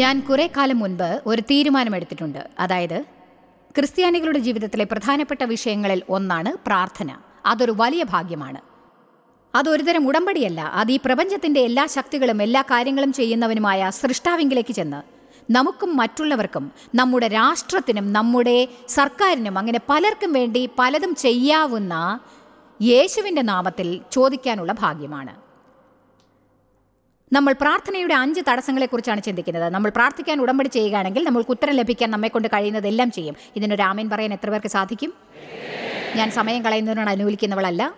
ഞാൻ കുറെ കാലം മുൻപ് ഒരു തീരുമാനമെടുത്തിട്ടുണ്ട്. അതായത് ക്രിസ്ത്യാനികളുടെ ജീവിതത്തിലെ പ്രധാനപ്പെട്ട വിഷയങ്ങളിൽ ഒന്നാണ് പ്രാർത്ഥന. അതൊരു വലിയ ഭാഗ്യമാണ്. അതൊരുതരം ഉടമ്പടിയല്ല. അത് ഈ പ്രപഞ്ചത്തിന്റെ എല്ലാ ശക്തികളും എല്ലാ കാര്യങ്ങളും ചെയ്യുന്നവനുമായ സൃഷ്ടാവിങ്കിലേക്ക് ചെന്ന് നമുക്കും മറ്റുള്ളവർക്കും നമ്മുടെ രാഷ്ട്രത്തിനും നമ്മുടെ സർക്കാരിനും അങ്ങനെ പലർക്കും വേണ്ടി പലതും ചെയ്യാവുന്ന യേശുവിന്റെ നാമത്തിൽ ചോദിക്കാനുള്ള ഭാഗ്യമാണ്. നമ്മൾ പ്രാർത്ഥനയുടെ അഞ്ച് തടസ്സങ്ങളെക്കുറിച്ചാണ് ചിന്തിക്കുന്നത്. നമ്മൾ പ്രാർത്ഥിക്കാൻ ഉടമ്പടി ചെയ്യുകയാണെങ്കിൽ നമ്മൾക്ക് ഉത്തരം ലഭിക്കാൻ നമ്മെ കൊണ്ട് കഴിയുന്നതെല്ലാം ചെയ്യും. ഇതിനൊരു ആമീൻ പറയാൻ എത്ര പേർക്ക് സാധിക്കും? ഞാൻ സമയം കളയുന്നതിനോട് അനുകൂലിക്കുന്നവളല്ല.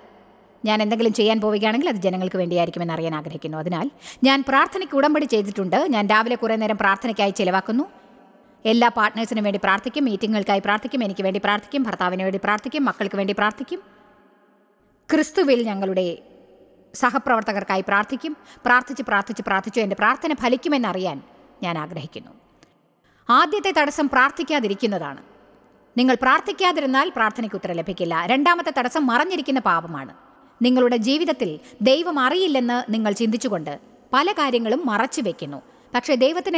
ഞാൻ എന്തെങ്കിലും ചെയ്യാൻ പോവുകയാണെങ്കിൽ അത് ജനങ്ങൾക്ക് വേണ്ടിയായിരിക്കുമെന്ന് അറിയാൻ ആഗ്രഹിക്കുന്നു. അതിനാൽ ഞാൻ പ്രാർത്ഥനയ്ക്ക് ഉടമ്പടി ചെയ്തിട്ടുണ്ട്. ഞാൻ രാവിലെ കുറേ നേരം പ്രാർത്ഥനയ്ക്കായി ചിലവാക്കുന്നു. എല്ലാ പാർട്ട്നേഴ്സിനും വേണ്ടി പ്രാർത്ഥിക്കും. മീറ്റിങ്ങുകൾക്കായി പ്രാർത്ഥിക്കും. എനിക്ക് വേണ്ടി പ്രാർത്ഥിക്കും. ഭർത്താവിന് വേണ്ടി പ്രാർത്ഥിക്കും. മക്കൾക്ക് വേണ്ടി പ്രാർത്ഥിക്കും. ക്രിസ്തുവിൽ ഞങ്ങളുടെ സഹപ്രവർത്തകർക്കായി പ്രാർത്ഥിക്കും. പ്രാർത്ഥിച്ച് പ്രാർത്ഥിച്ച് പ്രാർത്ഥിച്ചു എന്റെ പ്രാർത്ഥന ഫലിക്കുമെന്നറിയാൻ ഞാൻ ആഗ്രഹിക്കുന്നു. ആദ്യത്തെ തടസ്സം പ്രാർത്ഥിക്കാതിരിക്കുന്നതാണ്. നിങ്ങൾ പ്രാർത്ഥിക്കാതിരുന്നാൽ പ്രാർത്ഥനയ്ക്ക് ഉത്തരം ലഭിക്കില്ല. രണ്ടാമത്തെ തടസ്സം മറഞ്ഞിരിക്കുന്ന പാപമാണ്. നിങ്ങളുടെ ജീവിതത്തിൽ ദൈവം അറിയില്ലെന്ന് നിങ്ങൾ ചിന്തിച്ചുകൊണ്ട് പല കാര്യങ്ങളും മറച്ചു വയ്ക്കുന്നു പക്ഷേ ദൈവത്തിന്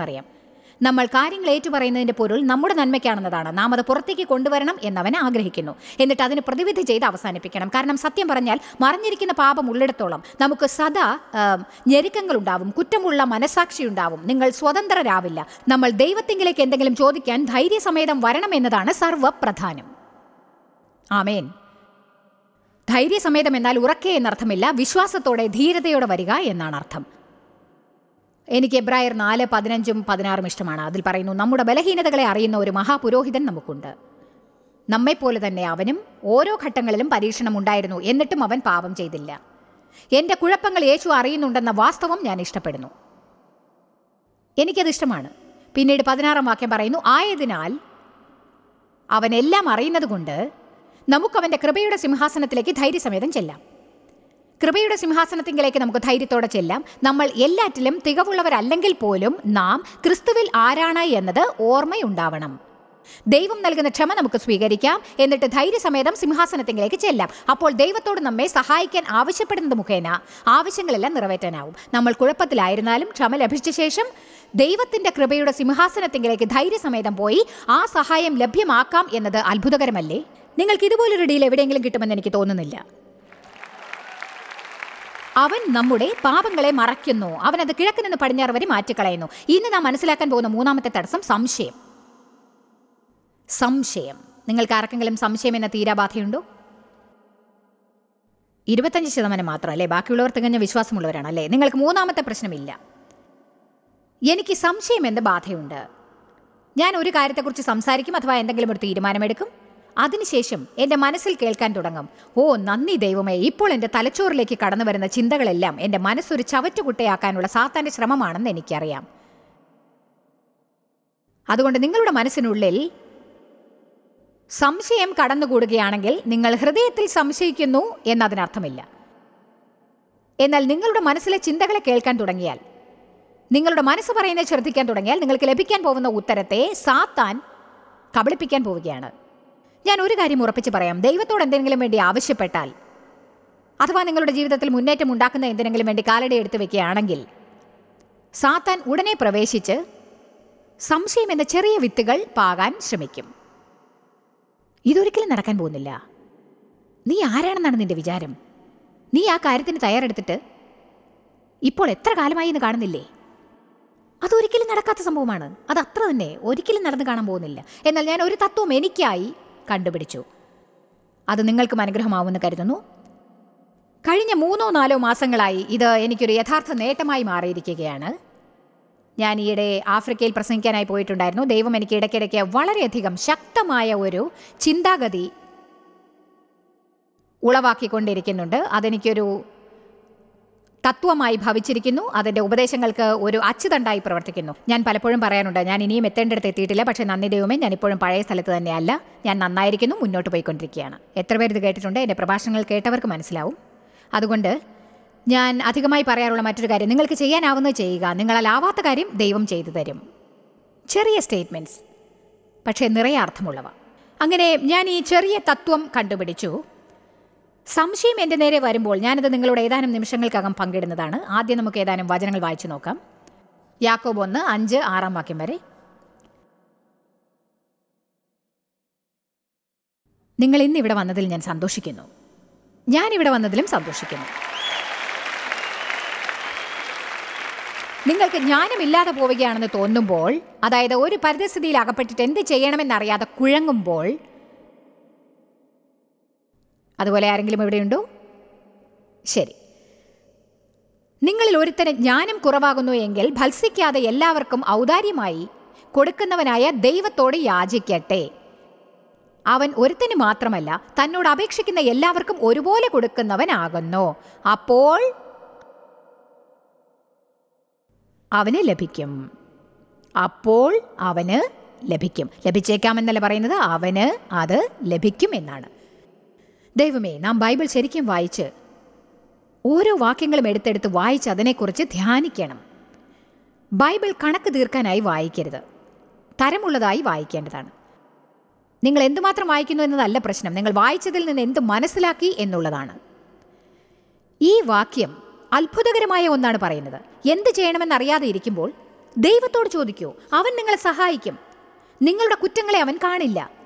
അറിയാം. നമ്മൾ കാര്യങ്ങൾ ഏറ്റുപറയുന്നതിന്റെ പൊരുൾ നമ്മുടെ നന്മയ്ക്കാണെന്നതാണ്. നാം അത് പുറത്തേക്ക് കൊണ്ടുവരണം എന്നവൻ ആഗ്രഹിക്കുന്നു. എന്നിട്ട് അതിന് പ്രതിവിധി ചെയ്ത് അവസാനിപ്പിക്കണം. കാരണം സത്യം പറഞ്ഞാൽ മറിഞ്ഞിരിക്കുന്ന പാപം ഉള്ളിടത്തോളം നമുക്ക് സദാ ഞെരുക്കങ്ങൾ ഉണ്ടാവും കുറ്റമുള്ള മനസാക്ഷി ഉണ്ടാവും നിങ്ങൾ സ്വതന്ത്രരാവില്ല. നമ്മൾ ദൈവത്തെങ്കിലേക്ക് എന്തെങ്കിലും ചോദിക്കാൻ ധൈര്യസമേതം വരണം എന്നതാണ് സർവപ്രധാനം. ആമേൻ. ധൈര്യസമേതം എന്നാൽ ഉറക്കെ എന്നർത്ഥമില്ല വിശ്വാസത്തോടെ ധീരതയോടെ വരിക എന്നാണ് അർത്ഥം. എനിക്ക് എബ്രായർ നാല് പതിനഞ്ചും പതിനാറും ഇഷ്ടമാണ്. അതിൽ പറയുന്നു നമ്മുടെ ബലഹീനതകളെ അറിയുന്ന ഒരു മഹാപുരോഹിതൻ നമുക്കുണ്ട്. നമ്മെപ്പോലെ തന്നെ അവനും ഓരോ ഘട്ടങ്ങളിലും പരീക്ഷണം ഉണ്ടായിരുന്നു. എന്നിട്ടും അവൻ പാപം ചെയ്തില്ല. എന്റെ കുഴപ്പങ്ങൾ യേശു അറിയുന്നുണ്ടെന്ന വാസ്തവം ഞാൻ ഇഷ്ടപ്പെടുന്നു. എനിക്കത് ഇഷ്ടമാണ്. പിന്നീട് പതിനാറാം വാക്യം പറയുന്നു ആയതിനാൽ അവൻ എല്ലാം അറിയുന്നത് കൊണ്ട് നമുക്കവന്റെ കൃപയുടെ സിംഹാസനത്തിലേക്ക് ധൈര്യസമേതം ചെല്ലാം. കൃപയുടെ സിംഹാസനത്തിങ്കിലേക്ക് നമുക്ക് ധൈര്യത്തോടെ ചെല്ലാം. നമ്മൾ എല്ലാറ്റിലും തികവുള്ളവരല്ലെങ്കിൽ പോലും നാം ക്രിസ്തുവിൽ ആരാണ് എന്നത് ഓർമ്മയുണ്ടാവണം. ദൈവം നൽകുന്ന ക്ഷമ നമുക്ക് സ്വീകരിക്കാം. എന്നിട്ട് ധൈര്യസമേതം സിംഹാസനത്തിങ്കിലേക്ക് ചെല്ലാം. അപ്പോൾ ദൈവത്തോട് നമ്മെ സഹായിക്കാൻ ആവശ്യപ്പെടുന്നത് മുഖേന ആവശ്യങ്ങളെല്ലാം നിറവേറ്റാനാവും. നമ്മൾ കുഴപ്പത്തിലായിരുന്നാലും ക്ഷമ ലഭിച്ച ശേഷം ദൈവത്തിന്റെ കൃപയുടെ സിംഹാസനത്തിങ്കിലേക്ക് ധൈര്യസമേതം പോയി ആ സഹായം ലഭ്യമാക്കാം എന്നത് അത്ഭുതകരമല്ലേ? നിങ്ങൾക്ക് ഇതുപോലൊരു ഡീൽ എവിടെയെങ്കിലും കിട്ടുമെന്ന് എനിക്ക് തോന്നുന്നില്ല. അവൻ നമ്മുടെ പാപങ്ങളെ മറയ്ക്കുന്നു. അവൻ അത് കിഴക്ക് നിന്ന് പടിഞ്ഞാറ് വരെ മാറ്റിക്കളയുന്നു. ഇന്ന് നാം മനസ്സിലാക്കാൻ പോകുന്ന മൂന്നാമത്തെ തടസ്സം സംശയം. സംശയം. നിങ്ങൾക്ക് ആർക്കെങ്കിലും സംശയം എന്ന തീരാബാധയുണ്ടോ? ഇരുപത്തഞ്ച് ശതമാനം മാത്രം അല്ലേ? ബാക്കിയുള്ളവർ തികഞ്ഞ വിശ്വാസമുള്ളവരാണ് അല്ലേ? നിങ്ങൾക്ക് മൂന്നാമത്തെ പ്രശ്നമില്ല. എനിക്ക് സംശയം എന്ന ബാധയുണ്ട്. ഞാൻ ഒരു കാര്യത്തെക്കുറിച്ച് സംസാരിക്കും അഥവാ എന്തെങ്കിലും ഒരു തീരുമാനമെടുക്കും? അതിനുശേഷം എന്റെ മനസ്സിൽ കേൾക്കാൻ തുടങ്ങും. ഓ നന്ദി ദൈവമേ. ഇപ്പോൾ എന്റെ തലച്ചോറിലേക്ക് കടന്നു വരുന്ന ചിന്തകളെല്ലാം എന്റെ മനസ്സൊരു ചവറ്റുകുട്ടയാക്കാനുള്ള സാത്താന്റെ ശ്രമമാണെന്ന് എനിക്കറിയാം. അതുകൊണ്ട് നിങ്ങളുടെ മനസ്സിനുള്ളിൽ സംശയം കടന്നുകൂടുകയാണെങ്കിൽ നിങ്ങൾ ഹൃദയത്തിൽ സംശയിക്കുന്നു എന്നതിനർത്ഥമില്ല. എന്നാൽ നിങ്ങളുടെ മനസ്സിലെ ചിന്തകളെ കേൾക്കാൻ തുടങ്ങിയാൽ നിങ്ങളുടെ മനസ്സ് പറയുന്നത് ശ്രദ്ധിക്കാൻ തുടങ്ങിയാൽ നിങ്ങൾക്ക് ലഭിക്കാൻ പോകുന്ന ഉത്തരത്തെ സാത്താൻ കബളിപ്പിക്കാൻ പോവുകയാണ്. ഞാൻ ഒരു കാര്യം ഉറപ്പിച്ച് പറയാം. ദൈവത്തോട് എന്തെങ്കിലും വേണ്ടി ആവശ്യപ്പെട്ടാൽ അഥവാ നിങ്ങളുടെ ജീവിതത്തിൽ മുന്നേറ്റം ഉണ്ടാക്കുന്ന എന്തിനെങ്കിലും വേണ്ടി കാലടി എടുത്തു വെക്കുകയാണെങ്കിൽ സാത്താൻ ഉടനെ പ്രവേശിച്ച് സംശയം എന്ന ചെറിയ വിത്തുകൾ പാകാൻ ശ്രമിക്കും. ഇതൊരിക്കലും നടക്കാൻ പോകുന്നില്ല. നീ ആരാണെന്നാണ് നിന്റെ വിചാരം? നീ ആ കാര്യത്തിന് തയ്യാറെടുത്തിട്ട് ഇപ്പോൾ എത്ര കാലമായി എന്ന് കാണുന്നില്ലേ? അതൊരിക്കലും നടക്കാത്ത സംഭവമാണ്. അത് അത്ര തന്നെ ഒരിക്കലും നടന്നു കാണാൻ പോകുന്നില്ല. എന്നാൽ ഞാൻ ഒരു തത്വം എനിക്കായി കണ്ടുപിടിച്ചു. അത് നിങ്ങൾക്കും അനുഗ്രഹമാവുമെന്ന് കരുതുന്നു. കഴിഞ്ഞ മൂന്നോ നാലോ മാസങ്ങളായി ഇത് എനിക്കൊരു യഥാർത്ഥ നേട്ടമായി മാറിയിരിക്കുകയാണ്. ഞാൻ ഈയിടെ ആഫ്രിക്കയിൽ പ്രസംഗിക്കാനായി പോയിട്ടുണ്ടായിരുന്നു. ദൈവം എനിക്ക് ഇടയ്ക്കിടയ്ക്ക് വളരെയധികം ശക്തമായ ഒരു ചിന്താഗതി ഉളവാക്കിക്കൊണ്ടിരിക്കുന്നുണ്ട്. അതെനിക്കൊരു തത്വമായി ഭവിച്ചിരിക്കുന്നു. അതിന്റെ ഉപദേശങ്ങൾക്ക് ഒരു അച്ചുതണ്ടായി പ്രവർത്തിക്കുന്നു. ഞാൻ പലപ്പോഴും പറയാനുണ്ട് ഞാൻ ഇനിയും എത്തേണ്ടടുത്ത് എത്തിയിട്ടില്ല. പക്ഷേ നന്ദി ദൈവമേ ഞാൻ ഇപ്പോഴും പഴയ സ്ഥലത്ത് തന്നെയല്ല. ഞാൻ നന്നായിരിക്കുന്നു മുന്നോട്ട് പോയിക്കൊണ്ടിരിക്കുകയാണ്. എത്ര പേര് ഇത് കേട്ടിട്ടുണ്ട്? എന്റെ പ്രഭാഷണങ്ങൾ കേട്ടവർക്ക് മനസ്സിലാവും. അതുകൊണ്ട് ഞാൻ അധികമായി പറയാറുള്ള മറ്റൊരു കാര്യം നിങ്ങൾക്ക് ചെയ്യാനാവുന്നത് ചെയ്യുക. നിങ്ങളാൽ ആവാത്ത കാര്യം ദൈവം ചെയ്തു തരും. ചെറിയ സ്റ്റേറ്റ്മെന്റ്സ് പക്ഷേ നിറയെ അർത്ഥമുള്ളവ. അങ്ങനെ ഞാൻ ഈ ചെറിയ തത്വം കണ്ടുപിടിച്ചു. സംശയം എന്റെ നേരെ വരുമ്പോൾ ഞാനത് നിങ്ങളോട് ഏതാനും നിമിഷങ്ങൾക്കകം പങ്കിടുന്നതാണ്. ആദ്യം നമുക്ക് ഏതാനും വചനങ്ങൾ വായിച്ചു നോക്കാം. യാക്കോബ് ഒന്ന് അഞ്ച് ആറാം വാക്യം വരെ. നിങ്ങൾ ഇന്ന് ഇവിടെ വന്നതിൽ ഞാൻ സന്തോഷിക്കുന്നു. ഞാൻ ഇവിടെ വന്നതിലും സന്തോഷിക്കുന്നു. നിങ്ങൾക്ക് ജ്ഞാനമില്ലാതെ പോവുകയാണെന്ന് തോന്നുമ്പോൾ അതായത് ഒരു പരിതസ്ഥിതിയിൽ അകപ്പെട്ടിട്ട് എന്ത് ചെയ്യണമെന്നറിയാതെ കുഴങ്ങുമ്പോൾ അതുപോലെ ആരെങ്കിലും ഇവിടെയുണ്ടോ? ശരി. നിങ്ങളിൽ ഒരുത്തന് ജ്ഞാനം കുറവാകുന്നു എങ്കിൽ ഭത്സിക്കാതെ എല്ലാവർക്കും ഔദാര്യമായി കൊടുക്കുന്നവനായ ദൈവത്തോട് യാചിക്കട്ടെ. അവൻ ഒരുത്തന് മാത്രമല്ല തന്നോട് അപേക്ഷിക്കുന്ന എല്ലാവർക്കും ഒരുപോലെ കൊടുക്കുന്നവനാകുന്നു. അപ്പോൾ അവന് ലഭിക്കും. അപ്പോൾ അവന് ലഭിക്കും. ലഭിച്ചേക്കാമെന്നല്ല പറയുന്നത്? അവന് അത് ലഭിക്കും എന്നാണ്. ദൈവമേ നാം ബൈബിൾ ശരിക്കും വായിച്ച് ഓരോ വാക്യങ്ങളും എടുത്തെടുത്ത് വായിച്ച് അതിനെക്കുറിച്ച് ധ്യാനിക്കണം. ബൈബിൾ കണക്ക് തീർക്കാനായി വായിക്കരുത്. തരമുള്ളതായി വായിക്കേണ്ടതാണ്. നിങ്ങൾ എന്തുമാത്രം വായിക്കുന്നു എന്നതല്ല പ്രശ്നം. നിങ്ങൾ വായിച്ചതിൽ നിന്ന് എന്ത് മനസ്സിലാക്കി എന്നുള്ളതാണ്. ഈ വാക്യം അത്ഭുതകരമായ ഒന്നാണ് പറയുന്നത്. എന്ത് ചെയ്യണമെന്ന് അറിയാതെ ഇരിക്കുമ്പോൾ ദൈവത്തോട് ചോദിക്കൂ. അവൻ നിങ്ങളെ സഹായിക്കും. നിങ്ങളുടെ കുറ്റങ്ങളെ അവൻ കാണില്ല.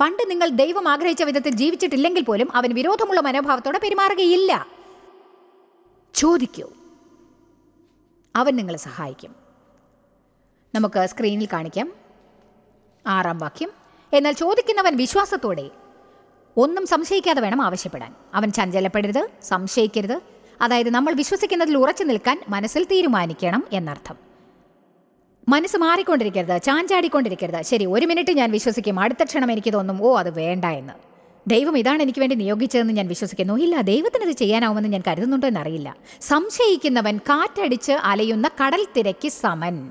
പണ്ട് നിങ്ങൾ ദൈവം ആഗ്രഹിച്ച വിധത്തിൽ ജീവിച്ചിട്ടില്ലെങ്കിൽ പോലും അവൻ വിരോധമുള്ള മനോഭാവത്തോടെ പെരുമാറുകയില്ല. ചോദിക്കൂ. അവൻ നിങ്ങളെ സഹായിക്കും. നമുക്ക് സ്ക്രീനിൽ കാണിക്കാം. ആറാം വാക്യം. എന്നാൽ ചോദിക്കുന്നവൻ വിശ്വാസത്തോടെ ഒന്നും സംശയിക്കാതെ വേണം ആവശ്യപ്പെടാൻ. അവൻ ചഞ്ചലപ്പെടരുത് സംശയിക്കരുത്. അതായത് നമ്മൾ വിശ്വസിക്കുന്നതിൽ ഉറച്ചു നിൽക്കാൻ മനസ്സിൽ തീരുമാനിക്കണം എന്നർത്ഥം. മനസ്സ് മാറിക്കൊണ്ടിരിക്കരുത് ചാഞ്ചാടിക്കൊണ്ടിരിക്കരുത്. ശരി ഒരു മിനിറ്റ് ഞാൻ വിശ്വസിക്കും. അടുത്ത ക്ഷണം എനിക്ക് തോന്നും ഓ അത് വേണ്ട എന്ന്. ദൈവം ഇതാണ് എനിക്ക് വേണ്ടി നിയോഗിച്ചതെന്ന് ഞാൻ വിശ്വസിക്കുന്നു. ഇല്ല ദൈവത്തിന് ഇത് ചെയ്യാനാവുമെന്ന് ഞാൻ കരുതുന്നുണ്ടോ എന്നറിയില്ല. സംശയിക്കുന്നവൻ കാറ്റടിച്ച് അലയുന്ന കടൽ തിരക്ക് സമൻ.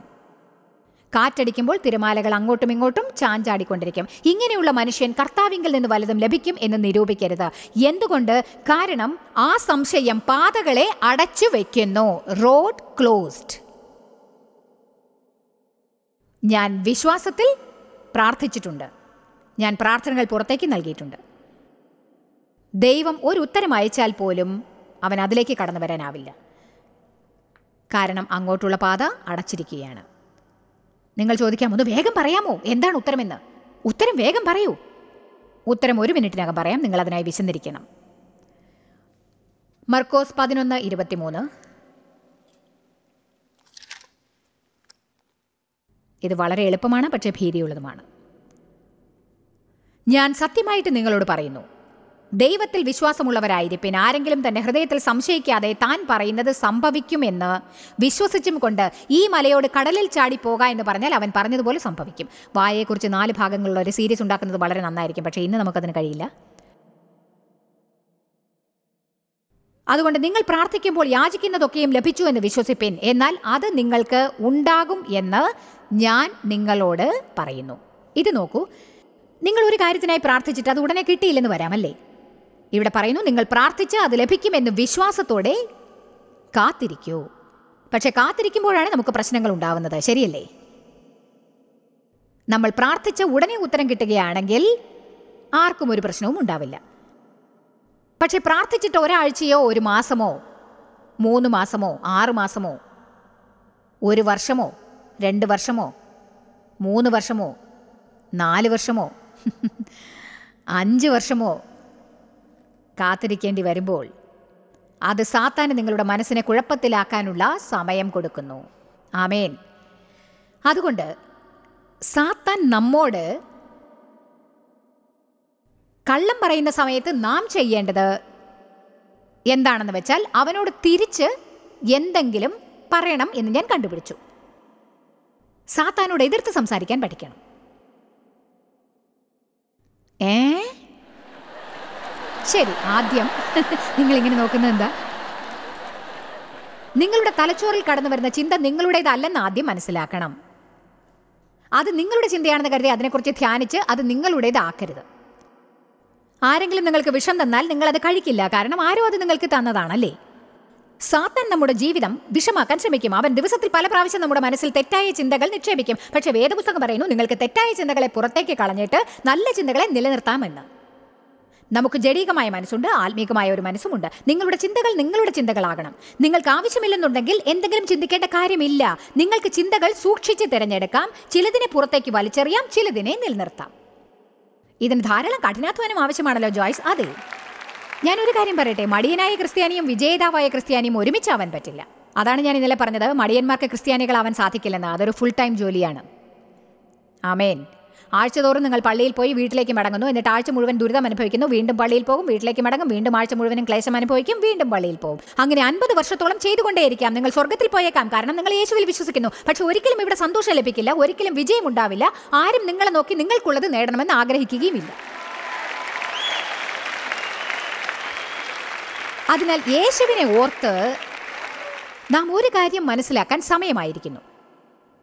കാറ്റടിക്കുമ്പോൾ തിരമാലകൾ അങ്ങോട്ടും ഇങ്ങോട്ടും ചാഞ്ചാടിക്കൊണ്ടിരിക്കും. ഇങ്ങനെയുള്ള മനുഷ്യൻ കർത്താവിങ്കിൽ നിന്ന് വലതും ലഭിക്കും എന്ന് നിരൂപിക്കരുത്. എന്തുകൊണ്ട്? കാരണം ആ സംശയം പാതകളെ അടച്ചു വയ്ക്കുന്നു റോഡ് ക്ലോസ്ഡ്. ഞാൻ വിശ്വാസത്തിൽ പ്രാർത്ഥിച്ചിട്ടുണ്ട്. ഞാൻ പ്രാർത്ഥനകൾ പുറത്തേക്ക് നൽകിയിട്ടുണ്ട്. ദൈവം ഒരു ഉത്തരം അയച്ചാൽ പോലും അവൻ അതിലേക്ക് കടന്നു വരാനാവില്ല. കാരണം അങ്ങോട്ടുള്ള പാത അടച്ചിരിക്കുകയാണ്. നിങ്ങൾ ചോദിക്കാം ഒന്ന് വേഗം പറയാമോ? എന്താണ് ഉത്തരമെന്ന്? ഉത്തരം വേഗം പറയൂ. ഉത്തരം ഒരു മിനിറ്റിനകം പറയാം. നിങ്ങൾ അതിനായി വിശന്നിരിക്കണം. മർക്കോസ് പതിനൊന്ന് ഇരുപത്തിമൂന്ന്. ഇത് വളരെ എളുപ്പമാണ് പക്ഷേ ഭീതിയുള്ളതുമാണ്. ഞാൻ സത്യമായിട്ട് നിങ്ങളോട് പറയുന്നു. ദൈവത്തിൽ വിശ്വാസമുള്ളവരായിരിപ്പിൻ ആരെങ്കിലും തന്റെ ഹൃദയത്തിൽ സംശയിക്കാതെ താൻ പറയുന്നത് സംഭവിക്കുമെന്ന് വിശ്വസിച്ചും കൊണ്ട് ഈ മലയോട് കടലിൽ ചാടി പോക എന്ന് പറഞ്ഞാൽ അവൻ പറഞ്ഞതുപോലെ സംഭവിക്കും. വായയെക്കുറിച്ച് നാല് ഭാഗങ്ങളുള്ള ഒരു സീരീസ് ഉണ്ടാക്കുന്നത് വളരെ നന്നായിരിക്കും പക്ഷേ ഇന്ന് നമുക്കതിന് കഴിയില്ല. അതുകൊണ്ട് നിങ്ങൾ പ്രാർത്ഥിക്കുമ്പോൾ യാചിക്കുന്നതൊക്കെയും ലഭിച്ചു എന്ന് വിശ്വസിപ്പിൻ. എന്നാൽ അത് നിങ്ങൾക്ക് ഉണ്ടാകും എന്ന് ഞാൻ നിങ്ങളോട് പറയുന്നു. ഇത് നോക്കൂ. നിങ്ങൾ ഒരു കാര്യത്തിനായി പ്രാർത്ഥിച്ചിട്ട് അത് ഉടനെ കിട്ടിയില്ലെന്ന് വരാമല്ലേ? ഇവിടെ പറയുന്നു നിങ്ങൾ പ്രാർത്ഥിച്ച് അത് ലഭിക്കുമെന്ന് വിശ്വാസത്തോടെ കാത്തിരിക്കൂ. പക്ഷെ കാത്തിരിക്കുമ്പോഴാണ് നമുക്ക് പ്രശ്നങ്ങൾ ഉണ്ടാവുന്നത്. ശരിയല്ലേ? നമ്മൾ പ്രാർത്ഥിച്ച ഉടനെ ഉത്തരം കിട്ടുകയാണെങ്കിൽ ആർക്കും ഒരു പ്രശ്നവും ഉണ്ടാവില്ല. പക്ഷെ പ്രാർത്ഥിച്ചിട്ട് ഒരാഴ്ചയോ ഒരു മാസമോ മൂന്ന് മാസമോ ആറ് മാസമോ ഒരു വർഷമോ രണ്ട് വർഷമോ? മൂന്ന് വർഷമോ? നാല് വർഷമോ? അഞ്ച് വർഷമോ? കാത്തിരിക്കേണ്ടി വരുമ്പോൾ അത് സാത്താന് നിങ്ങളുടെ മനസ്സിനെ കുഴപ്പത്തിലാക്കാനുള്ള സമയം കൊടുക്കുന്നു. ആമേൻ. അതുകൊണ്ട് സാത്താൻ നമ്മോട് കള്ളം പറയുന്ന സമയത്ത് നാം ചെയ്യേണ്ടത് എന്താണെന്ന് വെച്ചാൽ അവനോട് തിരിച്ച് എന്തെങ്കിലും പറയണം എന്ന് ഞാൻ കണ്ടുപിടിച്ചു. സാത്താനോട് എതിർത്ത് സംസാരിക്കാൻ പഠിക്കണം. ഏ? ശരി ആദ്യം നിങ്ങൾ ഇങ്ങനെ നോക്കുന്നത് എന്താ? നിങ്ങളുടെ തലച്ചോറിൽ കടന്നു വരുന്ന ചിന്ത നിങ്ങളുടേതല്ലെന്ന് ആദ്യം മനസ്സിലാക്കണം. അത് നിങ്ങളുടെ ചിന്തയാണെന്ന് കരുതി അതിനെക്കുറിച്ച് ധ്യാനിച്ച് അത് നിങ്ങളുടേതാക്കരുത്. ആരെങ്കിലും നിങ്ങൾക്ക് വിഷം തന്നാൽ നിങ്ങൾ അത് കഴിക്കില്ല. കാരണം ആരോ അത് നിങ്ങൾക്ക് തന്നതാണല്ലേ? സാത്താൻ നമ്മുടെ ജീവിതം വിഷമാക്കാൻ ശ്രമിക്കും. അവൻ ദിവസത്തിൽ പല പ്രാവശ്യം നമ്മുടെ മനസ്സിൽ തെറ്റായ ചിന്തകൾ നിക്ഷേപിക്കും. പക്ഷെ വേദപുസ്തകം പറയുന്നു നിങ്ങൾക്ക് തെറ്റായ ചിന്തകളെ പുറത്തേക്ക് കളഞ്ഞിട്ട് നല്ല ചിന്തകളെ നിലനിർത്താമെന്ന്. നമുക്ക് ജഡീകമായ മനസ്സുണ്ട് ആത്മീകമായ ഒരു മനസ്സുമുണ്ട്. നിങ്ങളുടെ ചിന്തകൾ നിങ്ങളുടെ ചിന്തകളാകണം. നിങ്ങൾക്ക് ആവശ്യമില്ലെന്നുണ്ടെങ്കിൽ എന്തെങ്കിലും ചിന്തിക്കേണ്ട കാര്യമില്ല. നിങ്ങൾക്ക് ചിന്തകൾ സൂക്ഷിച്ച് തിരഞ്ഞെടുക്കാം. ചിലതിനെ പുറത്തേക്ക് വലിച്ചെറിയാം ചിലതിനെ നിലനിർത്താം. ഇതിന് ധാരാളം കഠിനാധ്വാനം ആവശ്യമാണല്ലോ ജോയ്സ്. അതെ. ഞാനൊരു കാര്യം പറയട്ടെ. മടിയനായ ക്രിസ്ത്യാനിയും വിജേതാവായ ക്രിസ്ത്യാനിയും ഒരുമിച്ചാവാൻ പറ്റില്ല. അതാണ് ഞാൻ ഇന്നലെ പറഞ്ഞത്. മടിയന്മാർക്ക് ക്രിസ്ത്യാനികളാവാൻ സാധിക്കില്ലെന്ന്. അതൊരു ഫുൾ ടൈം ജോലിയാണ്. ആമേൻ. ആഴ്ചതോറും നിങ്ങൾ പള്ളിയിൽ പോയി വീട്ടിലേക്ക് മടങ്ങുന്നു. എന്നിട്ട് ആഴ്ച മുഴുവൻ ദുരിതം അനുഭവിക്കുന്നു. വീണ്ടും പള്ളിയിൽ പോകും. വീട്ടിലേക്ക് മടങ്ങും. വീണ്ടും ആഴ്ച മുഴുവനും ക്ലേശം അനുഭവിക്കും. വീണ്ടും പള്ളിയിൽ പോകും. അങ്ങനെ അൻപത് വർഷത്തോളം ചെയ്തുകൊണ്ടേയിരിക്കാം. നിങ്ങൾ സ്വർഗത്തിൽ പോയേക്കാം. കാരണം നിങ്ങൾ യേശുവിൽ വിശ്വസിക്കുന്നു. പക്ഷെ ഒരിക്കലും ഇവിടെ സന്തോഷം ലഭിക്കില്ല. ഒരിക്കലും വിജയം ഉണ്ടാവില്ല. ആരും നിങ്ങളെ നോക്കി നിങ്ങൾക്കുള്ളത് നേടണമെന്ന് ആഗ്രഹിക്കുകയുമില്ല. അതിനാൽ യേശുവിനെ ഓർത്ത് നാം ഒരു കാര്യം മനസ്സിലാക്കാൻ സമയമായിരിക്കുന്നു.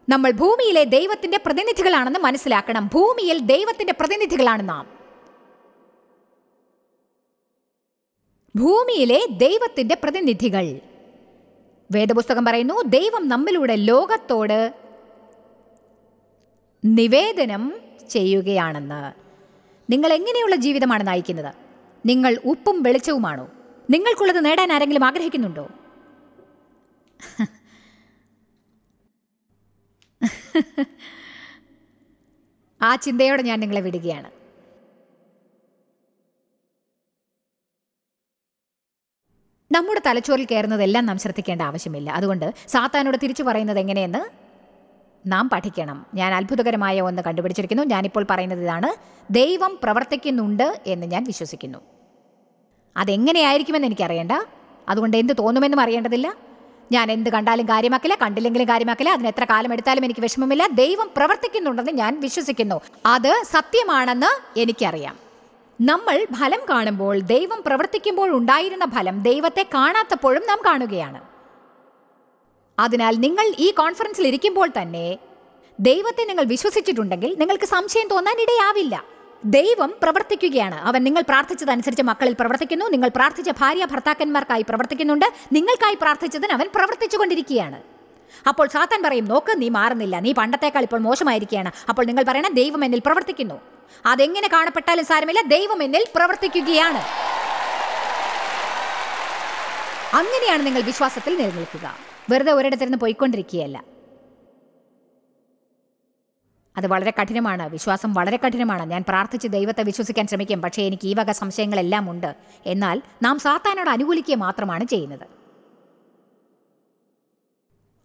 നമ്മൾ ഭൂമിയിലെ ദൈവത്തിന്റെ പ്രതിനിധികളാണെന്ന് മനസ്സിലാക്കണം. ഭൂമിയിൽ ദൈവത്തിന്റെ പ്രതിനിധികളാണ് നാം. ഭൂമിയിലെ ദൈവത്തിന്റെ പ്രതിനിധികൾ. വേദപുസ്തകം പറയുന്നു ദൈവം നമ്മിലൂടെ ലോകത്തോട് നിവേദനം ചെയ്യുകയാണെന്ന്. നിങ്ങൾ എങ്ങനെയുള്ള ജീവിതമാണ് നയിക്കുന്നത്? നിങ്ങൾ ഉപ്പും വെളിച്ചവുമാണോ? നിങ്ങൾക്കുള്ളത് നേടാൻ ആരെങ്കിലും ആഗ്രഹിക്കുന്നുണ്ടോ? ആ ചിന്തയോടെ ഞാൻ നിങ്ങളെ വിടുകയാണ്. നമ്മുടെ തലച്ചോറിൽ കയറുന്നതെല്ലാം നാം ശ്രദ്ധിക്കേണ്ട ആവശ്യമില്ല. അതുകൊണ്ട് സാത്താനോട് തിരിച്ചു പറയുന്നത് എങ്ങനെയെന്ന് നാം പഠിക്കണം. ഞാൻ അത്ഭുതകരമായ ഒന്ന് കണ്ടുപിടിച്ചിരിക്കുന്നു. ഞാനിപ്പോൾ പറയുന്നത് ഇതാണ് ദൈവം പ്രവർത്തിക്കുന്നുണ്ട് എന്ന് ഞാൻ വിശ്വസിക്കുന്നു. അതെങ്ങനെയായിരിക്കുമെന്ന് എനിക്കറിയണ്ട അതുകൊണ്ട് എന്ത് തോന്നുമെന്നും അറിയേണ്ടതില്ല. ഞാൻ എന്ത് കണ്ടാലും കാര്യമാക്കില്ല കണ്ടില്ലെങ്കിലും കാര്യമാക്കില്ല. അതിന് എത്ര കാലം എടുത്താലും എനിക്ക് വിഷമമില്ല. ദൈവം പ്രവർത്തിക്കുന്നുണ്ടെന്ന് ഞാൻ വിശ്വസിക്കുന്നു. അത് സത്യമാണെന്ന് എനിക്കറിയാം. നമ്മൾ ഫലം കാണുമ്പോൾ ദൈവം പ്രവർത്തിക്കുമ്പോൾ ഉണ്ടായിരുന്ന ഫലം ദൈവത്തെ കാണാത്തപ്പോഴും നാം കാണുകയാണ്. അതിനാൽ നിങ്ങൾ ഈ കോൺഫറൻസിൽ ഇരിക്കുമ്പോൾ തന്നെ ദൈവത്തെ നിങ്ങൾ വിശ്വസിച്ചിട്ടുണ്ടെങ്കിൽ നിങ്ങൾക്ക് സംശയം തോന്നാൻ ഇടയാവില്ല. ദൈവം പ്രവർത്തിക്കുകയാണ്. അവൻ നിങ്ങൾ പ്രാർത്ഥിച്ചതനുസരിച്ച് മക്കളിൽ പ്രവർത്തിക്കുന്നു. നിങ്ങൾ പ്രാർത്ഥിച്ച ഭാര്യ ഭർത്താക്കന്മാർക്കായി പ്രവർത്തിക്കുന്നുണ്ട്. നിങ്ങൾക്കായി പ്രാർത്ഥിച്ചതിന് അവൻ പ്രവർത്തിച്ചുകൊണ്ടിരിക്കുകയാണ് അപ്പോൾ സാത്താൻ പറയും നോക്ക് നീ മാറുന്നില്ല. നീ പണ്ടത്തേക്കാൾ ഇപ്പോൾ മോശമായിരിക്കുകയാണ്. അപ്പോൾ നിങ്ങൾ പറയണം ദൈവം എന്നിൽ പ്രവർത്തിക്കുന്നു. അതെങ്ങനെ കാണപ്പെട്ടാലും സാരമില്ല. ദൈവം എന്നിൽ പ്രവർത്തിക്കുകയാണ്. അങ്ങനെയാണ് നിങ്ങൾ വിശ്വാസത്തിൽ നിലനിൽക്കുക. വെറുതെ ഒരിടത്തിരുന്ന് പോയിക്കൊണ്ടിരിക്കുകയല്ല. അത് വളരെ കഠിനമാണ്. വിശ്വാസം വളരെ കഠിനമാണ്. ഞാൻ പ്രാർത്ഥിച്ച് ദൈവത്തെ വിശ്വസിക്കാൻ ശ്രമിക്കും. പക്ഷേ എനിക്ക് ഈ വക സംശയങ്ങളെല്ലാം ഉണ്ട്. എന്നാൽ നാം സാത്താനോട് അനുകൂലിക്കുക മാത്രമാണ് ചെയ്യുന്നത്.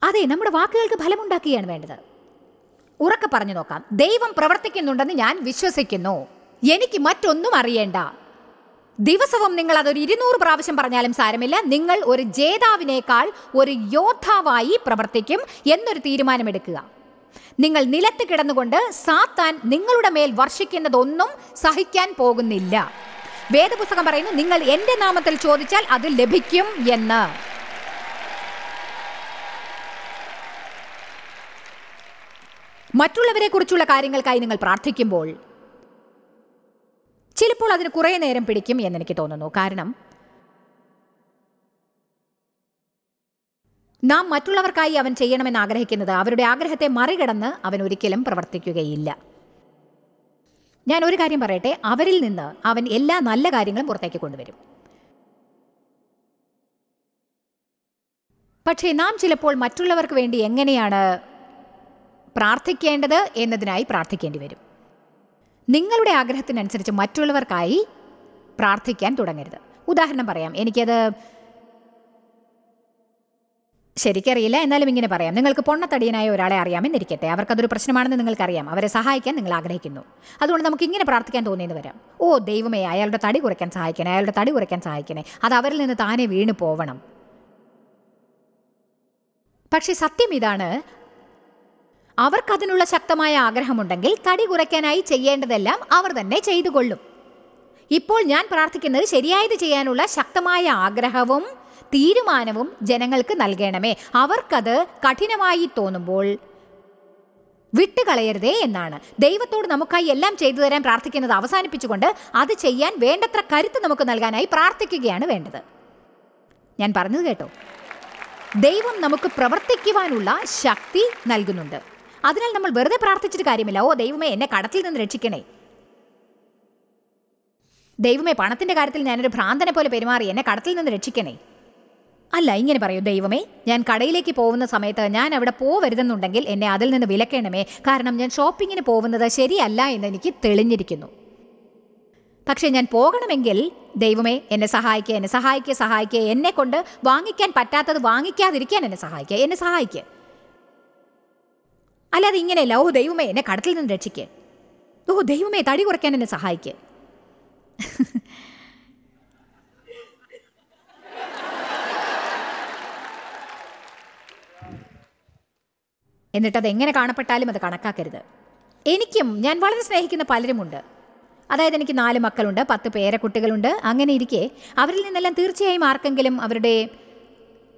അതെ നമ്മുടെ വാക്കുകൾക്ക് ഫലമുണ്ടാക്കുകയാണ് വേണ്ടത്. ഉറക്കെ പറഞ്ഞു നോക്കാം. ദൈവം പ്രവർത്തിക്കുന്നുണ്ടെന്ന് ഞാൻ വിശ്വസിക്കുന്നു. എനിക്ക് മറ്റൊന്നും അറിയേണ്ട. ദിവസവും നിങ്ങൾ അതൊരു ഇരുന്നൂറ് പ്രാവശ്യം പറഞ്ഞാലും സാരമില്ല. നിങ്ങൾ ഒരു ജേതാവിനേക്കാൾ ഒരു യോദ്ധാവായി പ്രവർത്തിക്കും എന്നൊരു തീരുമാനമെടുക്കുക. നിങ്ങൾ നിലത്ത് കിടന്നുകൊണ്ട് സാത്താൻ നിങ്ങളുടെ മേൽ വർഷിക്കുന്നതൊന്നും സഹിക്കാൻ പോകുന്നില്ല. വേദപുസ്തകം പറയുന്നു നിങ്ങൾ എന്റെ നാമത്തിൽ ചോദിച്ചാൽ അത് ലഭിക്കും എന്ന്. മറ്റുള്ളവരെ കുറിച്ചുള്ള കാര്യങ്ങൾക്കായി നിങ്ങൾ പ്രാർത്ഥിക്കുമ്പോൾ ചിലപ്പോൾ അതിന് കുറേ നേരം പിടിക്കും എന്നെനിക്ക് തോന്നുന്നു. കാരണം നാം മറ്റുള്ളവർക്കായി അവൻ ചെയ്യണമെന്ന് ആഗ്രഹിക്കുന്നത് അവരുടെ ആഗ്രഹത്തെ മറികടന്ന് അവൻ ഒരിക്കലും പ്രവർത്തിക്കുകയില്ല. ഞാൻ ഒരു കാര്യം പറയട്ടെ അവരിൽ നിന്ന് അവൻ എല്ലാ നല്ല കാര്യങ്ങളും പുറത്തേക്ക് കൊണ്ടുവരും. പക്ഷേ നാം ചിലപ്പോൾ മറ്റുള്ളവർക്ക് വേണ്ടി എങ്ങനെയാണ് പ്രാർത്ഥിക്കേണ്ടത് എന്നതിനായി പ്രാർത്ഥിക്കേണ്ടി വരും. നിങ്ങളുടെ ആഗ്രഹത്തിനനുസരിച്ച് മറ്റുള്ളവർക്കായി പ്രാർത്ഥിക്കാൻ തുടങ്ങരുത്. ഉദാഹരണം പറയാം എനിക്കത് ശരിക്കറിയില്ല. എന്നാലും ഇങ്ങനെ പറയാം. നിങ്ങൾക്ക് പൊണ്ണത്തടിയനായ ഒരാളെ അറിയാമെന്നിരിക്കട്ടെ. അവർക്കതൊരു പ്രശ്നമാണെന്ന് നിങ്ങൾക്കറിയാം. അവരെ സഹായിക്കാൻ നിങ്ങൾ ആഗ്രഹിക്കുന്നു. അതുകൊണ്ട് നമുക്ക് ഇങ്ങനെ പ്രാർത്ഥിക്കാൻ തോന്നിയെന്ന് വരാം. ഓ ദൈവമേ അയാളുടെ തടി കുറയ്ക്കാൻ സഹായിക്കണേ അയാളുടെ തടി കുറയ്ക്കാൻ സഹായിക്കണേ. അത് അവരിൽ നിന്ന് താനെ വീണു പോവണം. പക്ഷേ സത്യം ഇതാണ് അവർക്കതിനുള്ള ശക്തമായ ആഗ്രഹമുണ്ടെങ്കിൽ തടി കുറയ്ക്കാനായി ചെയ്യേണ്ടതെല്ലാം അവർ തന്നെ ചെയ്തു കൊള്ളും ഇപ്പോൾ ഞാൻ പ്രാർത്ഥിക്കുന്നത് ശരിയായത് ചെയ്യാനുള്ള ശക്തമായ ആഗ്രഹവും തീരുമാനവും ജനങ്ങൾക്ക് നൽകണമേ. അവർക്കത് കഠിനമായി തോന്നുമ്പോൾ വിട്ടുകളയരുതേ എന്നാണ്. ദൈവത്തോട് നമുക്കായി എല്ലാം ചെയ്തു തരാൻ പ്രാർത്ഥിക്കുന്നത് അവസാനിപ്പിച്ചുകൊണ്ട് അത് ചെയ്യാൻ വേണ്ടത്ര കരുത്ത് നമുക്ക് നൽകാനായി പ്രാർത്ഥിക്കുകയാണ് വേണ്ടത്. ഞാൻ പറഞ്ഞത് കേട്ടോ. ദൈവം നമുക്ക് പ്രവർത്തിക്കുവാനുള്ള ശക്തി നൽകുന്നുണ്ട്. അതിനാൽ നമ്മൾ വെറുതെ പ്രാർത്ഥിച്ചിട്ട് കാര്യമില്ല. ഓ ദൈവമേ എന്നെ കടത്തിൽ നിന്ന് രക്ഷിക്കണേ. ദൈവമേ പണത്തിന്റെ കാര്യത്തിൽ ഞാനൊരു ഭ്രാന്തനെ പോലെ പെരുമാറി എന്നെ കടത്തിൽ നിന്ന് രക്ഷിക്കണേ. അല്ല ഇങ്ങനെ പറയൂ ദൈവമേ ഞാൻ കടയിലേക്ക് പോകുന്ന സമയത്ത് ഞാൻ അവിടെ പോവരുതെന്നുണ്ടെങ്കിൽ എന്നെ അതിൽ നിന്ന് വിലക്കണമേ. കാരണം ഞാൻ ഷോപ്പിങ്ങിന് പോകുന്നത് ശരിയല്ല എന്ന് എനിക്ക് തെളിഞ്ഞിരിക്കുന്നു. പക്ഷേ ഞാൻ പോകണമെങ്കിൽ ദൈവമേ എന്നെ സഹായിക്കുക എന്നെ സഹായിക്കുക സഹായിക്കുക എന്നെ കൊണ്ട് വാങ്ങിക്കാൻ പറ്റാത്തത് വാങ്ങിക്കാതിരിക്കാൻ എന്നെ സഹായിക്കുക എന്നെ സഹായിക്കുക അല്ലാതെ ഇങ്ങനെയല്ല ഓ ദൈവമേ എന്നെ കടത്തിൽ നിന്ന് രക്ഷിക്കുക ഓ ദൈവമേ തടി കുറയ്ക്കാൻ എന്നെ സഹായിക്കുക എന്നിട്ട് അത് എങ്ങനെ കാണപ്പെട്ടാലും അത് കണക്കാക്കരുത്. എനിക്കും ഞാൻ വളരെ സ്നേഹിക്കുന്ന പലരുമുണ്ട്. അതായത് എനിക്ക് നാല് മക്കളുണ്ട് പത്ത് പേരക്കുട്ടികളുണ്ട് അങ്ങനെ ഇരിക്കെ അവരിൽ നിന്നെല്ലാം തീർച്ചയായും ആർക്കെങ്കിലും അവരുടെ